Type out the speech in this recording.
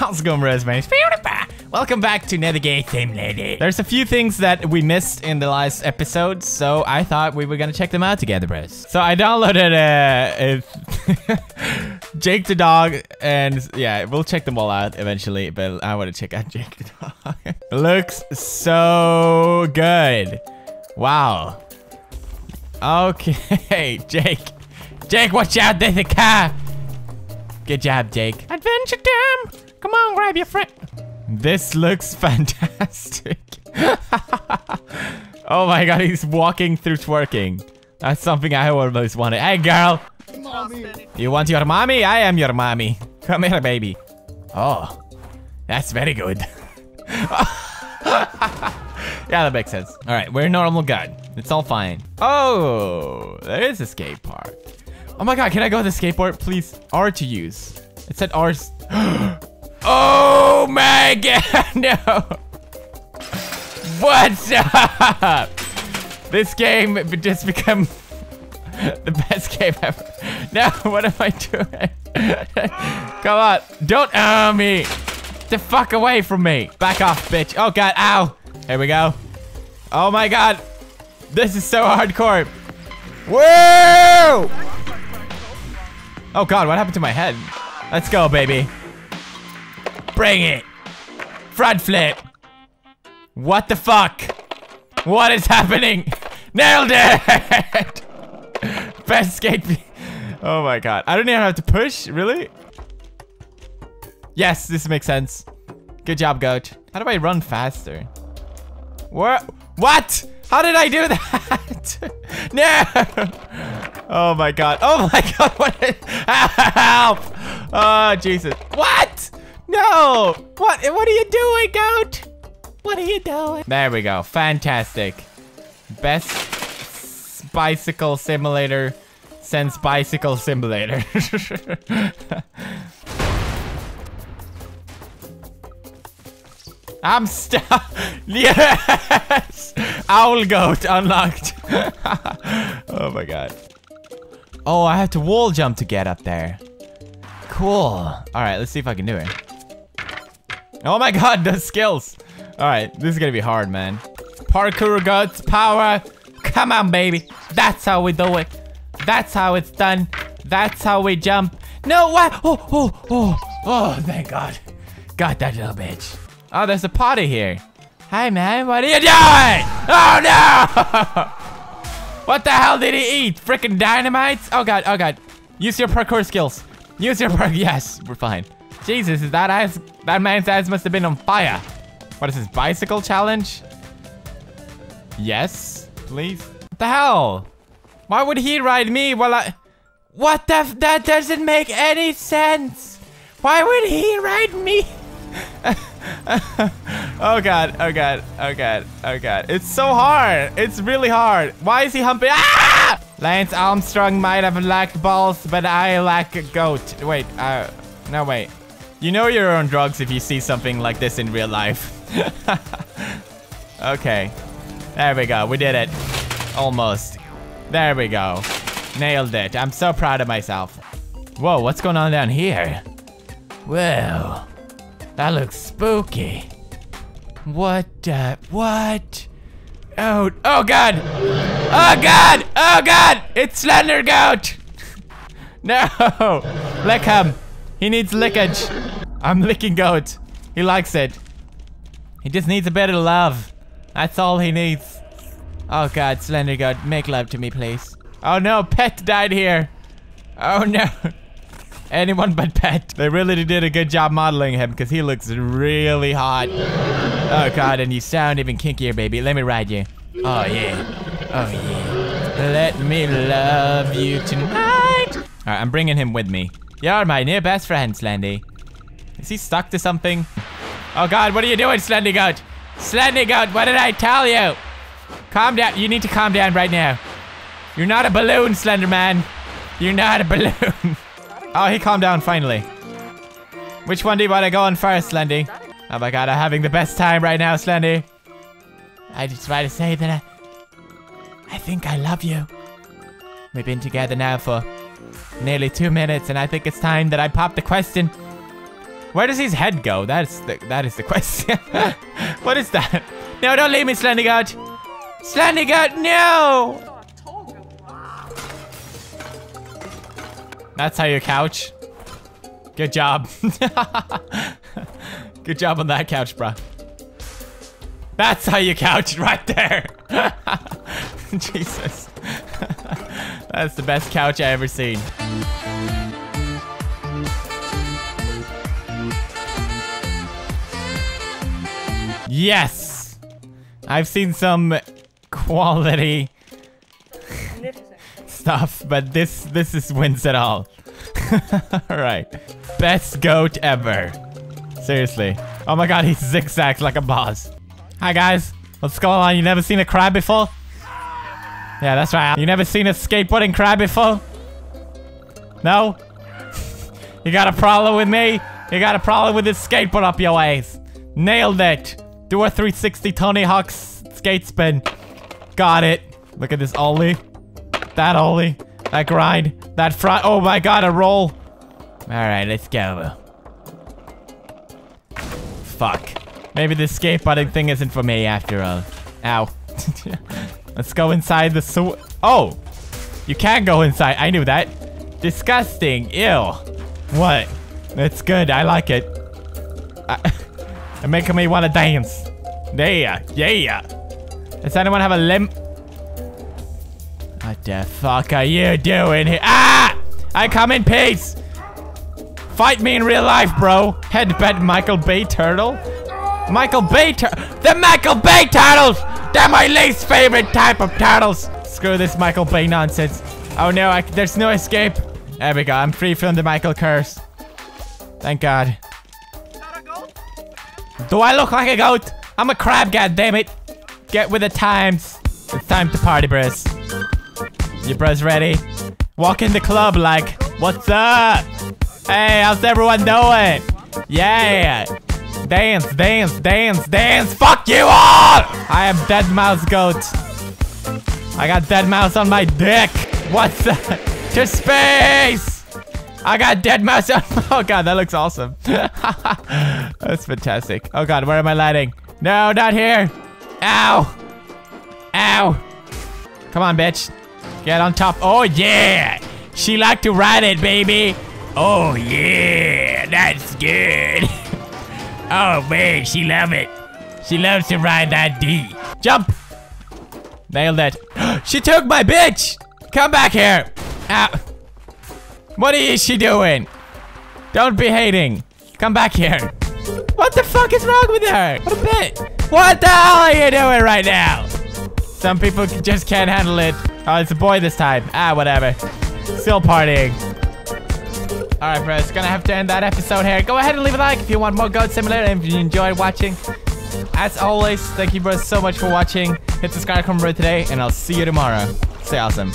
How's it going, Rosemary? Welcome back to Nethergate Simulator. There's a few things that we missed in the last episode, so I thought we were gonna check them out together, bros. So I downloaded uh, Jake the dog, and yeah, we'll check them all out eventually, but I want to check out Jake the dog. Looks so good. Wow. Okay, Jake. Jake, watch out, there's a car. Good job, Jake. Adventure time. Come on, grab your friend. This looks fantastic. oh my god, he's walking through twerking. That's something I almost wanted. Hey, girl. Mommy. You want your mommy? I am your mommy. Come here, baby. Oh, that's very good. yeah, that makes sense. All right, we're normal gun. It's all fine. Oh, there is a skate park. Oh my god, can I go to the skateboard, please? R to use. It said R. oh my god, no. What's up? This game just become the best game ever. No, what am I doing? Come on, don't owe me. The fuck away from me. Back off, bitch. Oh god, ow. Here we go. Oh my god. This is so hardcore. Whoa! Oh god, what happened to my head? Let's go, baby. Bring it. Front flip. What the fuck? What is happening? Nailed it! Best skate. Oh my god. I don't even have to push, really? Yes, this makes sense. Good job, Goat. How do I run faster? What? What? How did I do that? no! Oh my god. Oh my god. What? Help! Oh, Jesus. What? No! What? What are you doing, Goat? What are you doing? There we go. Fantastic. Best bicycle simulator since bicycle simulator. I'm stuck. Yes! Owl goat unlocked. oh my god. Oh, I have to wall jump to get up there. Cool. All right, let's see if I can do it. Oh my god, the skills. All right, this is gonna be hard, man. Parkour goats power. Come on, baby. That's how we do it. That's how it's done. That's how we jump. No, what? Oh, oh, oh, oh, thank God. Got that little bitch. Oh, there's a potty here. Hi, man. What are you doing? Oh, no! what the hell did he eat? Freaking dynamite? Oh, God. Oh, God. Use your parkour skills. Use your parkour. Yes, we're fine. Jesus, is that ass? That man's ass must have been on fire. What is this? Bicycle challenge? Yes, please. What the hell? Why would he ride me while I... What the... That doesn't make any sense. Why would he ride me? oh god, oh god, oh god, oh god. It's so hard. It's really hard. Why is he humping? Ah! Lance Armstrong might have lacked balls, but I lack a goat. Wait, uh, no wait. You know you're on drugs if you see something like this in real life. okay. There we go. We did it. Almost. There we go. Nailed it. I'm so proud of myself. Whoa, what's going on down here? Whoa. That looks spooky. What, uh, what? Oh, oh god! Oh god! Oh god! It's Slender Goat! no! Lick him. He needs lickage. I'm licking Goat. He likes it. He just needs a bit of love. That's all he needs. Oh god, Slender Goat, make love to me, please. Oh no, Pet died here. Oh no. Anyone but Pet. They really did a good job modeling him because he looks really hot. Oh god, and you sound even kinkier, baby. Let me ride you. Oh yeah. Oh yeah. Let me love you tonight. Alright, I'm bringing him with me. You're my new best friend, Slendy. Is he stuck to something? Oh god, what are you doing, Slendy Goat? Slendy Goat, what did I tell you? Calm down. You need to calm down right now. You're not a balloon, Slender Man. You're not a balloon. oh, he calmed down finally. Which one do you want to go on first, Slendy? Oh my god, I'm having the best time right now, Slendy. I just try to say that I, I think I love you. We've been together now for nearly two minutes, and I think it's time that I pop the question. Where does his head go? That's the that is the question. what is that? No, don't leave me, Slendygoat. Slendygoat, no! That's how you couch. Good job. Good job on that couch, bruh. That's how you couch right there. Jesus. That's the best couch I ever seen. Yes! I've seen some quality stuff, but this this is wins it all. Alright. Best goat ever. Seriously. Oh my god, he zigzags like a boss. Hi guys. What's going on? You never seen a crab before? Yeah, that's right. You never seen a skateboarding crab before? No? you got a problem with me? You got a problem with this skateboard up your ass. Nailed it. Do a 360 Tony Hawk skate spin. Got it. Look at this ollie. That ollie. That grind. That front. Oh my god, a roll. Alright, let's go. Fuck. Maybe this skateboarding thing isn't for me after all. Ow. let's go inside the sewer. Oh! You can't go inside. I knew that. Disgusting. Ew. What? It's good. I like it. I making me want to dance. Yeah, yeah. Does anyone have a limp? What the fuck are you doing here? Ah! I come in peace. Fight me in real life, bro. Headbutt Michael Bay Turtle. Michael Bay Tur- The Michael Bay Turtles! They're my least favorite type of turtles. Screw this Michael Bay nonsense. Oh no, I, there's no escape. There we go. I'm free from the Michael curse. Thank God. Do I look like a goat? I'm a crab, goddammit. Get with the times. It's time to party, bros. You bros ready? Walk in the club like, what's up? Hey, how's everyone doing? Yeah. Dance, dance, dance, dance. Fuck you all! I am Deadmau5 Goat. I got Deadmau5 on my dick. What's that? To space! I got Deadmau5. on- oh god, that looks awesome. That's fantastic. Oh god, where am I landing? No, not here. Ow. Ow. Come on, bitch. Get on top. Oh yeah. She like to ride it, baby. Oh yeah, that's good. Oh man, she love it. She loves to ride that D. Jump. Nailed it. she took my bitch. Come back here. Ow. What is she doing? Don't be hating. Come back here. What the fuck is wrong with her? What a bit. What the hell are you doing right now? Some people just can't handle it. Oh, it's a boy this time. Ah, whatever. Still partying. Alright, bros. Gonna have to end that episode here. Go ahead and leave a like if you want more Goat Simulator and if you enjoyed watching. As always, thank you bros so much for watching. Hit subscribe button today, and I'll see you tomorrow. Stay awesome.